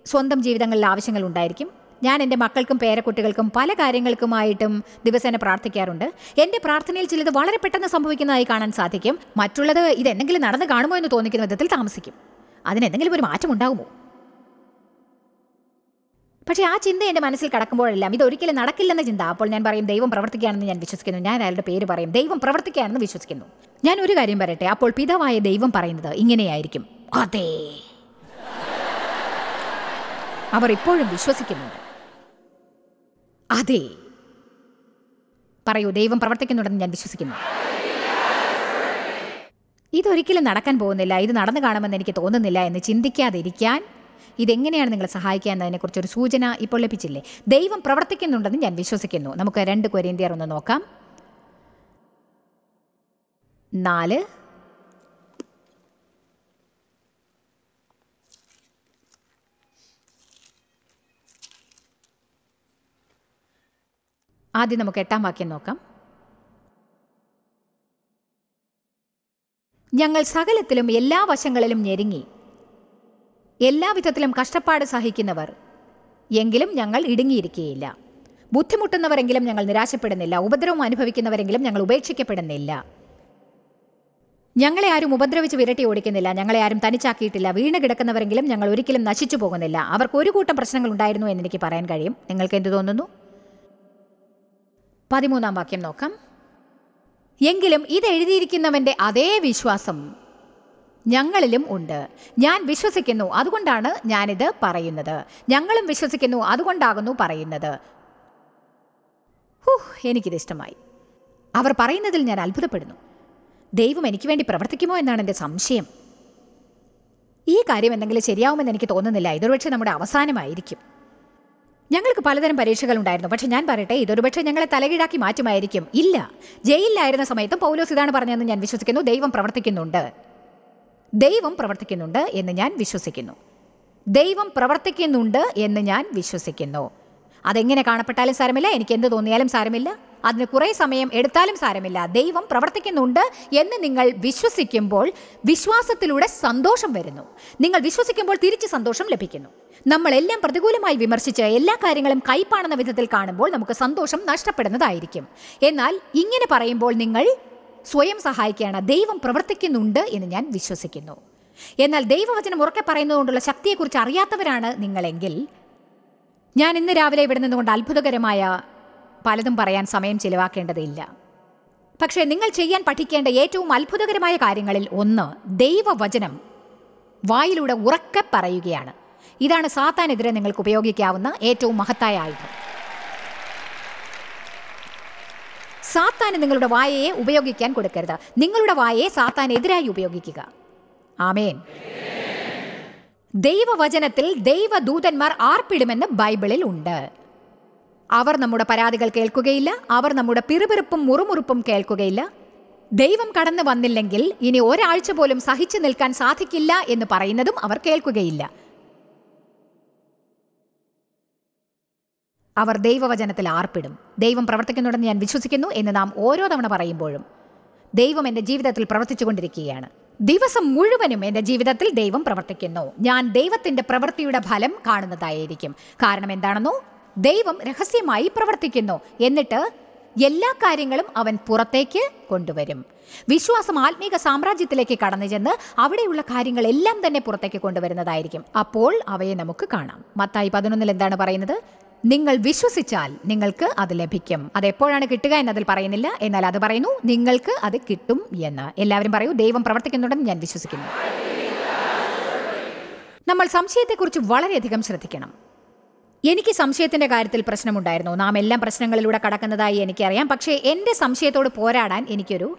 സ്വന്തം ജീവിതങ്ങളിൽ ആവശ്യങ്ങൾ ഉണ്ടായിരിക്കും. ഞാൻ എന്റെ മക്കൾക്കും പേരക്കുട്ടികൾക്കും പല കാര്യങ്ങൾക്കുമായിട്ടും ദിവസേന പ്രാർത്ഥിക്കാറുണ്ട്. എന്റെ പ്രാർത്ഥനയിൽ ചിലത് വളരെ പെട്ടെന്ന് സംഭവിക്കുന്നതായി കാണാൻ സാധിക്കും. മറ്റുള്ളത് ഇതെന്തെങ്കിലും നടന്ന് കാണുമോ എന്ന് തോന്നിക്കുന്ന വിധത്തിൽ താമസിക്കും. അതിനെന്തെങ്കിലും ഒരു മാറ്റം ഉണ്ടാകുമോ പക്ഷേ ആ ചിന്ത എന്റെ മനസ്സിൽ കടക്കുമ്പോഴെല്ലാം ഇതൊരിക്കലും നടക്കില്ലെന്ന ചിന്ത. അപ്പോൾ ഞാൻ പറയും ദൈവം പ്രവർത്തിക്കുകയാണെന്ന് ഞാൻ വിശ്വസിക്കുന്നു. ഞാൻ അയാളുടെ പേര് പറയും ദൈവം പ്രവർത്തിക്കുകയാണെന്ന് വിശ്വസിക്കുന്നു. ഞാൻ ഒരു കാര്യം പറയട്ടെ അപ്പോൾ പിതാവായ ദൈവം പറയുന്നത് ഇങ്ങനെയായിരിക്കും. അതെ. അവർ ഇപ്പോഴും വിശ്വസിക്കുന്നുണ്ട്. അതേ. പറയൂ ദൈവം പ്രവർത്തിക്കുന്നുണ്ടെന്ന് ഞാൻ വിശ്വസിക്കുന്നു. ഇതൊരിക്കലും നടക്കാൻ പോകുന്നില്ല. ഇത് നടന്നു കാണുമെന്ന് എനിക്ക് തോന്നുന്നില്ല എന്ന് ചിന്തിക്കാതിരിക്കാൻ ഇതെങ്ങനെയാണ് നിങ്ങളെ സഹായിക്കുക എന്നതിനെക്കുറിച്ച് ഒരു സൂചന ഇപ്പോൾ ലഭിച്ചില്ലേ? ദൈവം പ്രവർത്തിക്കുന്നുണ്ടെന്ന് ഞാൻ വിശ്വസിക്കുന്നു. നമുക്ക് രണ്ട് കൊരിന്തിയർ ഒന്ന് നോക്കാം. നാല്. ആദ്യം നമുക്ക് എട്ടാം വാക്യം നോക്കാം. ഞങ്ങൾ സകലത്തിലും എല്ലാ വശങ്ങളിലും ഞെരുങ്ങി. എല്ലാവിധത്തിലും കഷ്ടപ്പാട് സഹിക്കുന്നവർ. എങ്കിലും ഞങ്ങൾ ഇടുങ്ങിയിരിക്കുകയില്ല ബുദ്ധിമുട്ടുന്നവരെങ്കിലും ഞങ്ങൾ നിരാശപ്പെടുന്നില്ല. ഉപദ്രവം അനുഭവിക്കുന്നവരെങ്കിലും ഞങ്ങൾ ഉപേക്ഷിക്കപ്പെടുന്നില്ല. ഞങ്ങളെ ആരും ഉപദ്രവിച്ച് വിരട്ടി ഓടിക്കുന്നില്ല. ഞങ്ങളെ ആരും തനിച്ചാക്കിയിട്ടില്ല. വീണ് കിടക്കുന്നവരെങ്കിലും ഞങ്ങൾ ഒരിക്കലും നശിച്ചു പോകുന്നില്ല. അവർക്ക് ഒരു കൂട്ടം പ്രശ്നങ്ങൾ ഉണ്ടായിരുന്നു എന്ന് എനിക്ക് പറയാൻ കഴിയും. നിങ്ങൾക്ക് എന്ത് തോന്നുന്നു? പതിമൂന്നാം വാക്യം നോക്കാം. എങ്കിലും ഇത് എഴുതിയിരിക്കുന്നവന്റെ അതേ വിശ്വാസം ഞങ്ങളിലും ഉണ്ട്. ഞാൻ വിശ്വസിക്കുന്നു അതുകൊണ്ടാണ് ഞാനിത് പറയുന്നത്. ഞങ്ങളും വിശ്വസിക്കുന്നു അതുകൊണ്ടാകുന്നു പറയുന്നത്. എനിക്കിത് ഇഷ്ടമായി. അവർ പറയുന്നതിൽ ഞാൻ അത്ഭുതപ്പെടുന്നു. ദൈവം എനിക്ക് വേണ്ടി പ്രവർത്തിക്കുമോ എന്നാണ് എന്റെ സംശയം. ഈ കാര്യം എന്തെങ്കിലും ശരിയാവുമെന്ന് എനിക്ക് തോന്നുന്നില്ല. ഇതൊരുപക്ഷെ നമ്മുടെ അവസാനമായിരിക്കും. ഞങ്ങൾക്ക് പലതരം പരീക്ഷകൾ ഉണ്ടായിരുന്നു. പക്ഷെ ഞാൻ പറയട്ടെ ഇതൊരുപക്ഷെ ഞങ്ങളെ തലകീഴാക്കി മാറ്റുമായിരിക്കും. ഇല്ല ജയിലിലായിരുന്ന സമയത്തും പൗലോസ് ഇതാണ് പറഞ്ഞതെന്ന് ഞാൻ വിശ്വസിക്കുന്നു. ദൈവം പ്രവർത്തിക്കുന്നുണ്ട്. ദൈവം പ്രവർത്തിക്കുന്നുണ്ട് എന്ന് ഞാൻ വിശ്വസിക്കുന്നു. ദൈവം പ്രവർത്തിക്കുന്നുണ്ട് എന്ന് ഞാൻ വിശ്വസിക്കുന്നു. അതെങ്ങനെ കാണപ്പെട്ടാലും സാരമില്ല എനിക്ക് എന്ത് തോന്നിയാലും സാരമില്ല അതിന് കുറേ സമയം എടുത്താലും സാരമില്ല. ദൈവം പ്രവർത്തിക്കുന്നുണ്ട് എന്ന് നിങ്ങൾ വിശ്വസിക്കുമ്പോൾ വിശ്വാസത്തിലൂടെ സന്തോഷം വരുന്നു. നിങ്ങൾ വിശ്വസിക്കുമ്പോൾ തിരിച്ച് സന്തോഷം ലഭിക്കുന്നു. നമ്മളെല്ലാം പ്രതികൂലമായി വിമർശിച്ച് എല്ലാ കാര്യങ്ങളും കൈപ്പാണെന്ന വിധത്തിൽ കാണുമ്പോൾ നമുക്ക് സന്തോഷം നഷ്ടപ്പെടുന്നതായിരിക്കും. എന്നാൽ ഇങ്ങനെ പറയുമ്പോൾ നിങ്ങൾ സ്വയം സഹായിക്കുകയാണ്. ദൈവം പ്രവർത്തിക്കുന്നുണ്ട് എന്ന് ഞാൻ വിശ്വസിക്കുന്നു. എന്നാൽ ദൈവവചനം ഉറക്കെ പറയുന്നതുകൊണ്ടുള്ള ശക്തിയെക്കുറിച്ച് അറിയാത്തവരാണ് നിങ്ങളെങ്കിൽ ഞാൻ ഇന്ന് രാവിലെ ഇവിടെ നിന്നുകൊണ്ട് അത്ഭുതകരമായ പലതും പറയാൻ സമയം ചിലവാക്കേണ്ടതില്ല. പക്ഷേ നിങ്ങൾ ചെയ്യാൻ പഠിക്കേണ്ട ഏറ്റവും അത്ഭുതകരമായ കാര്യങ്ങളിൽ ഒന്ന് ദൈവവചനം വായിലൂടെ ഉറക്കെ പറയുകയാണ്. ഇതാണ് സാത്താനെതിരെ നിങ്ങൾക്ക് ഉപയോഗിക്കാവുന്ന ഏറ്റവും മഹത്തായ ആയുധം. സാത്താന് നിങ്ങളുടെ വായയെ ഉപയോഗിക്കാൻ കൊടുക്കരുത്. നിങ്ങളുടെ വായയെ സാത്താനെതിരായി ഉപയോഗിക്കുക. ആമേൻ. ദൈവവചനത്തിൽ ദൈവദൂതന്മാർ ആർപ്പിടുമെന്ന് ബൈബിളിൽ ഉണ്ട്. അവർ നമ്മുടെ പരാതികൾ കേൾക്കുകയില്ല. അവർ നമ്മുടെ പിറുപിറുപ്പും മുറുമുറുപ്പും കേൾക്കുകയില്ല. ദൈവം കടന്നു വന്നില്ലെങ്കിൽ ഇനി ഒരാഴ്ച പോലും സഹിച്ചു നിൽക്കാൻ സാധിക്കില്ല എന്ന് പറയുന്നതും അവർ കേൾക്കുകയില്ല. അവർ ദൈവവചനത്തിൽ ആർപ്പിടും. ദൈവം പ്രവർത്തിക്കുന്നുണ്ടെന്ന് ഞാൻ വിശ്വസിക്കുന്നു എന്ന് നാം ഓരോ തവണ പറയുമ്പോഴും ദൈവം എന്റെ ജീവിതത്തിൽ പ്രവർത്തിച്ചുകൊണ്ടിരിക്കുകയാണ് ദിവസം മുഴുവനും എന്റെ ജീവിതത്തിൽ ദൈവം പ്രവർത്തിക്കുന്നു. ഞാൻ ദൈവത്തിന്റെ പ്രവൃത്തിയുടെ ഫലം കാണുന്നതായിരിക്കും. കാരണം എന്താണെന്നോ? ദൈവം രഹസ്യമായി പ്രവർത്തിക്കുന്നു. എന്നിട്ട് എല്ലാ കാര്യങ്ങളും അവൻ പുറത്തേക്ക് കൊണ്ടുവരും. വിശ്വാസം ആത്മീക സാമ്രാജ്യത്തിലേക്ക് കടന്നു ചെന്ന് അവിടെയുള്ള കാര്യങ്ങളെല്ലാം തന്നെ പുറത്തേക്ക് കൊണ്ടുവരുന്നതായിരിക്കും. അപ്പോൾ അവയെ നമുക്ക് കാണാം. മത്തായി പതിനൊന്നിൽ എന്താണ് പറയുന്നത്? നിങ്ങൾ വിശ്വസിച്ചാൽ നിങ്ങൾക്ക് അത് ലഭിക്കും. അത് എപ്പോഴാണ് കിട്ടുക എന്നതിൽ പറയുന്നില്ല. എന്നാൽ അത് പറയുന്നു നിങ്ങൾക്ക് അത് കിട്ടും എന്ന്. എല്ലാവരും പറയൂ ദൈവം പ്രവർത്തിക്കുന്നുണ്ടെന്ന് ഞാൻ വിശ്വസിക്കുന്നു. നമ്മൾ സംശയത്തെക്കുറിച്ച് വളരെയധികം ശ്രദ്ധിക്കണം. എനിക്ക് സംശയത്തിന്റെ കാര്യത്തിൽ പ്രശ്നമുണ്ടായിരുന്നു. നാം എല്ലാം പ്രശ്നങ്ങളിലൂടെ കടക്കുന്നതായി എനിക്കറിയാം. പക്ഷേ എന്റെ സംശയത്തോട് പോരാടാൻ എനിക്കൊരു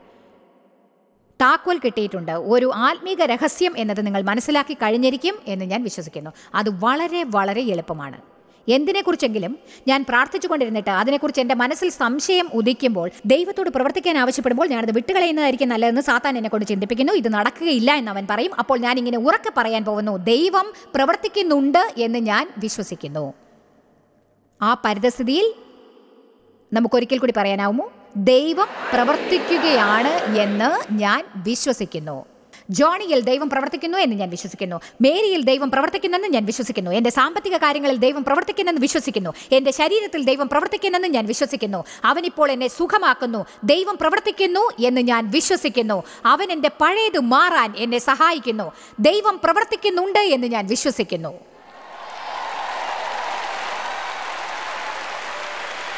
താക്കോൽ കിട്ടിയിട്ടുണ്ട്. ഒരു ആത്മീക രഹസ്യം എന്നത് നിങ്ങൾ മനസ്സിലാക്കി കഴിഞ്ഞിരിക്കും എന്ന് ഞാൻ വിശ്വസിക്കുന്നു. അത് വളരെ വളരെ എളുപ്പമാണ്. എന്തിനെക്കുറിച്ചെങ്കിലും ഞാൻ പ്രാർത്ഥിച്ചുകൊണ്ടിരുന്നിട്ട് അതിനെക്കുറിച്ച് എന്റെ മനസ്സിൽ സംശയം ഉദിക്കുമ്പോൾ ദൈവത്തോട് പ്രവർത്തിക്കാൻ ആവശ്യപ്പെടുമ്പോൾ ഞാനത് വിട്ടുകളയുന്നതായിരിക്കും നല്ലതെന്ന് സാത്താൻ എന്നെക്കൊണ്ട് ചിന്തിപ്പിക്കുന്നു. ഇത് നടക്കുകയില്ല എന്ന് അവൻ പറയും. അപ്പോൾ ഞാൻ ഇങ്ങനെ ഉറക്കെ പറയാൻ പോകുന്നു ദൈവം പ്രവർത്തിക്കുന്നുണ്ട് എന്ന് ഞാൻ വിശ്വസിക്കുന്നു. ആ പരിതസ്ഥിതിയിൽ നമുക്കൊരിക്കൽ കൂടി പറയാനാവുമോ? ദൈവം പ്രവർത്തിക്കുകയാണ് എന്ന് ഞാൻ വിശ്വസിക്കുന്നു. ജോണിയിൽ ദൈവം പ്രവർത്തിക്കുന്നു എന്ന് ഞാൻ വിശ്വസിക്കുന്നു. മേരിയിൽ ദൈവം പ്രവർത്തിക്കുന്നെന്ന് ഞാൻ വിശ്വസിക്കുന്നു. എന്റെ സാമ്പത്തിക കാര്യങ്ങളിൽ ദൈവം പ്രവർത്തിക്കുന്നെന്ന് വിശ്വസിക്കുന്നു. എന്റെ ശരീരത്തിൽ ദൈവം പ്രവർത്തിക്കുന്നെന്ന് ഞാൻ വിശ്വസിക്കുന്നു. അവനിപ്പോൾ എന്നെ സുഖമാക്കുന്നു. ദൈവം പ്രവർത്തിക്കുന്നു എന്ന് ഞാൻ വിശ്വസിക്കുന്നു. അവൻ എന്റെ പഴയത് മാറാൻ എന്നെ സഹായിക്കുന്നു. ദൈവം പ്രവർത്തിക്കുന്നുണ്ട് എന്ന് ഞാൻ വിശ്വസിക്കുന്നു.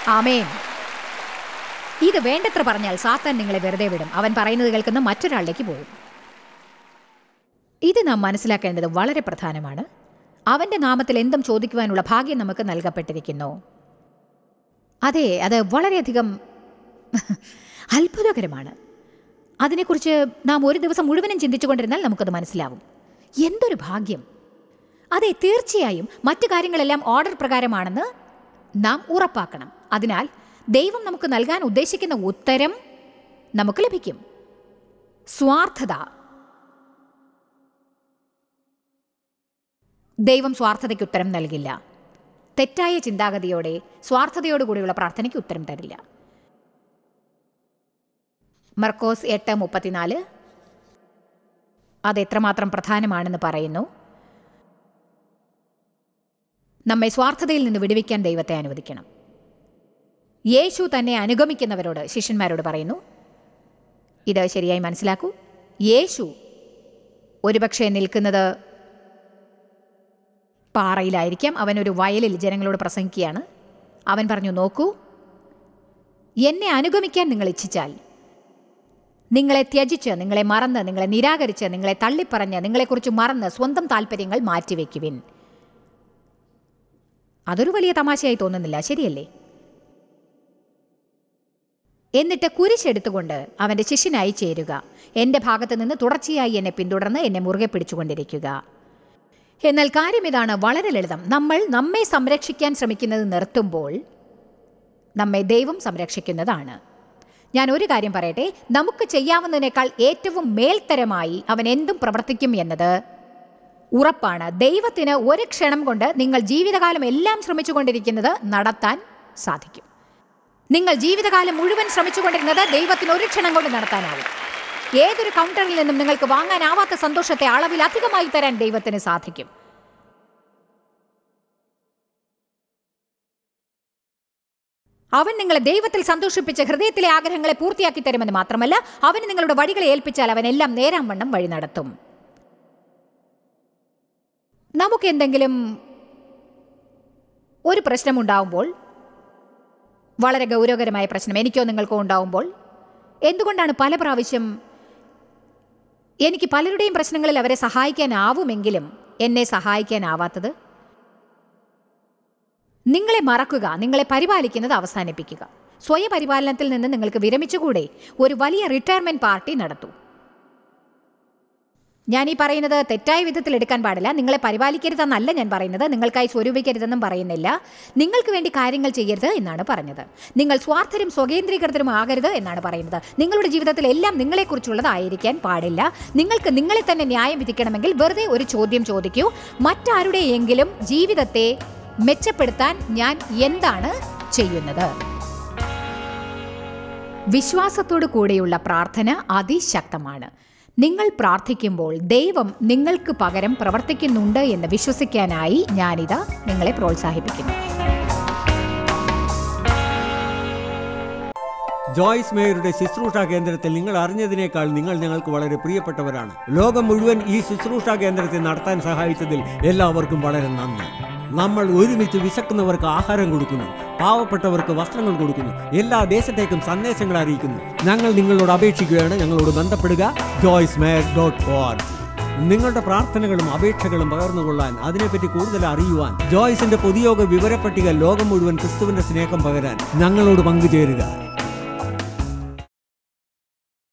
ആമേൻ. ഇത് വേണ്ടത്ര പറഞ്ഞാൽ സാത്താൻ നിങ്ങളെ വെറുതെ വിടും. അവൻ പറയുന്നത് കേൾക്കുന്ന മറ്റൊരാളിലേക്ക് പോകും ഇത് നാം മനസ്സിലാക്കേണ്ടത് വളരെ പ്രധാനമാണ്. അവന്റെ നാമത്തിൽ എന്തും ചോദിക്കുവാനുള്ള ഭാഗ്യം നമുക്ക് നൽകപ്പെട്ടിരിക്കുന്നു. അതെ അത് വളരെയധികം അത്ഭുതകരമാണ്. അതിനെക്കുറിച്ച് നാം ഒരു ദിവസം മുഴുവനും ചിന്തിച്ചുകൊണ്ടിരുന്നാൽ നമുക്കത് മനസ്സിലാവും. എന്തൊരു ഭാഗ്യം. അതെ തീർച്ചയായും മറ്റു കാര്യങ്ങളെല്ലാം ഓർഡർ പ്രകാരമാണെന്ന് നാം ഉറപ്പാക്കണം. അതിനാൽ ദൈവം നമുക്ക് നൽകാൻ ഉദ്ദേശിക്കുന്ന ഉത്തരം നമുക്ക് ലഭിക്കും. സ്വാർത്ഥത. ദൈവം സ്വാർത്ഥതയ്ക്ക് ഉത്തരം നൽകില്ല. തെറ്റായ ചിന്താഗതിയോടെ സ്വാർത്ഥതയോടുകൂടിയുള്ള പ്രാർത്ഥനയ്ക്ക് ഉത്തരം തരില്ല. മർക്കോസ് എട്ട് മുപ്പത്തിനാല്. അത് എത്രമാത്രം പ്രധാനമാണെന്ന് പറയുന്നു? നമ്മെ സ്വാർത്ഥതയിൽ നിന്ന് വിടുവിക്കാൻ ദൈവത്തെ അനുവദിക്കണം. യേശു തന്നെ അനുഗമിക്കുന്നവരോട് ശിഷ്യന്മാരോട് പറയുന്നു ഇത് ശരിയായി മനസ്സിലാക്കൂ. യേശു ഒരുപക്ഷെ നിൽക്കുന്നത് പാറയിലായിരിക്കാം. അവനൊരു വയലിൽ ജനങ്ങളോട് പ്രസംഗിക്കുകയാണ്. അവൻ പറഞ്ഞു നോക്കൂ എന്നെ അനുഗമിക്കാൻ നിങ്ങൾ ഇച്ഛിച്ചാൽ നിങ്ങളെ ത്യജിച്ച് നിങ്ങളെ മറന്ന് നിങ്ങളെ നിരാകരിച്ച് നിങ്ങളെ തള്ളിപ്പറഞ്ഞ് നിങ്ങളെക്കുറിച്ച് മറന്ന് സ്വന്തം താല്പര്യങ്ങൾ മാറ്റിവെക്കുവിൻ. അതൊരു വലിയ തമാശയായി തോന്നുന്നില്ല ശരിയല്ലേ? എന്നിട്ട് കുരിശെടുത്തുകൊണ്ട് അവന്റെ ശിഷ്യനായി ചേരുക. എന്റെ ഭാഗത്ത് നിന്ന് തുടർച്ചയായി എന്നെ പിന്തുടർന്ന് എന്നെ മുറുകെ പിടിച്ചുകൊണ്ടിരിക്കുക. എന്നാൽ കാര്യം ഇതാണ് വളരെ ലളിതം. നമ്മൾ നമ്മെ സംരക്ഷിക്കാൻ ശ്രമിക്കുന്നത് നിർത്തുമ്പോൾ നമ്മെ ദൈവം സംരക്ഷിക്കുന്നതാണ്. ഞാൻ ഒരു കാര്യം പറയട്ടെ നമുക്ക് ചെയ്യാവുന്നതിനേക്കാൾ ഏറ്റവും മേൽത്തരമായി അവൻ എന്തും പ്രവർത്തിക്കും എന്നത് ഉറപ്പാണ്. ദൈവത്തിന് ഒരു ക്ഷണം കൊണ്ട് നിങ്ങൾ ജീവിതകാലം എല്ലാം ശ്രമിച്ചുകൊണ്ടിരിക്കുന്നത് നടത്താൻ സാധിക്കും. നിങ്ങൾ ജീവിതകാലം മുഴുവൻ ശ്രമിച്ചുകൊണ്ടിരുന്നത് ദൈവത്തിന് ഒരു ക്ഷണം കൊണ്ട് നടത്താനാവും. ഏതൊരു കൗണ്ടറിൽ നിന്നും നിങ്ങൾക്ക് വാങ്ങാനാവാത്ത സന്തോഷത്തെ അളവിൽ അധികമായി തരാൻ ദൈവത്തിന് സാധിക്കും. അവൻ നിങ്ങളെ ദൈവത്തിൽ സന്തോഷിപ്പിച്ച് ഹൃദയത്തിലെ ആഗ്രഹങ്ങളെ പൂർത്തിയാക്കി തരുമെന്ന് മാത്രമല്ല അവന് നിങ്ങളുടെ വഴികളെ ഏൽപ്പിച്ചാൽ അവൻ എല്ലാം നേരാം വണ്ണം വഴി നടത്തും. നമുക്ക് എന്തെങ്കിലും ഒരു പ്രശ്നമുണ്ടാവുമ്പോൾ വളരെ ഗൗരവകരമായ പ്രശ്നം എനിക്കോ നിങ്ങൾക്കോ ഉണ്ടാവുമ്പോൾ എന്തുകൊണ്ടാണ് പല പ്രാവശ്യം എനിക്ക് പലരുടെയും പ്രശ്നങ്ങളിൽ അവരെ സഹായിക്കാനാവുമെങ്കിലും എന്നെ സഹായിക്കാനാവാത്തത്? നിങ്ങളെ മറക്കുക നിങ്ങളെ പരിപാലിക്കുന്നത് അവസാനിപ്പിക്കുക. സ്വയപരിപാലനത്തിൽ നിന്ന് നിങ്ങൾക്ക് വിരമിച്ചുകൂടെ ഒരു വലിയ റിട്ടയർമെന്റ് പാർട്ടി നടത്തൂ. ഞാൻ ഈ പറയുന്നത് തെറ്റായ വിധത്തിൽ എടുക്കാൻ പാടില്ല. നിങ്ങളെ പരിപാലിക്കരുതെന്നല്ല ഞാൻ പറയുന്നത്. നിങ്ങൾക്കായി സ്വരൂപിക്കരുതെന്നും പറയുന്നില്ല. നിങ്ങൾക്ക് വേണ്ടി കാര്യങ്ങൾ ചെയ്യരുത് എന്നാണ് പറഞ്ഞത്. നിങ്ങൾ സ്വാർത്ഥരും സ്വകേന്ദ്രീകൃതരും ആകരുത് എന്നാണ് പറയുന്നത്. നിങ്ങളുടെ ജീവിതത്തിൽ എല്ലാം നിങ്ങളെക്കുറിച്ചുള്ളതായിരിക്കാൻ പാടില്ല. നിങ്ങൾക്ക് നിങ്ങളെ തന്നെ ന്യായം വിധിക്കണമെങ്കിൽ വെറുതെ ഒരു ചോദ്യം ചോദിക്കൂ. മറ്റാരുടെയെങ്കിലും ജീവിതത്തെ മെച്ചപ്പെടുത്താൻ ഞാൻ എന്താണ് ചെയ്യുന്നത്? വിശ്വാസത്തോടു കൂടെയുള്ള പ്രാർത്ഥന അതിശക്തമാണ്. നിങ്ങൾ പ്രാർത്ഥിക്കുമ്പോൾ ദൈവം നിങ്ങൾക്ക് പകരം പ്രവർത്തിക്കുന്നുണ്ട് എന്ന് വിശ്വസിക്കാനായി ഞാനിത് നിങ്ങളെ പ്രോത്സാഹിപ്പിക്കുന്നു. ജോയ്സ് മേയറുടെ ശുശ്രൂഷ കേന്ദ്രത്തിൽ നിങ്ങൾ അറിഞ്ഞതിനേക്കാൾ നിങ്ങൾ ഞങ്ങൾക്ക് വളരെ പ്രിയപ്പെട്ടവരാണ്. ലോകം മുഴുവൻ ഈ ശുശ്രൂഷ കേന്ദ്രത്തെ നടത്താൻ സഹായിച്ചതിൽ എല്ലാവർക്കും വളരെ നന്ദി. നമ്മൾ ഒരുമിച്ച് വിശക്കുന്നവർക്ക് ആഹാരം കൊടുക്കുന്നു. പാവപ്പെട്ടവർക്ക് വസ്ത്രങ്ങൾ കൊടുക്കുന്നു. എല്ലാ ദേശത്തേക്കും സന്ദേശങ്ങൾ അറിയിക്കുന്നു. ഞങ്ങൾ നിങ്ങളോട് അപേക്ഷിക്കുകയാണ്. ഞങ്ങളോട് ബന്ധപ്പെടുക. ജോയ്സ് നിങ്ങളുടെ പ്രാർത്ഥനകളും അപേക്ഷകളും പകർന്നുകൊള്ളാൻ അതിനെപ്പറ്റി കൂടുതൽ അറിയുവാൻ ജോയ്സിന്റെ പൊതുയോഗ വിവരപ്പട്ടിക ലോകം മുഴുവൻ ക്രിസ്തുവിന്റെ സ്നേഹം പകരാൻ ഞങ്ങളോട് പങ്കുചേരുക.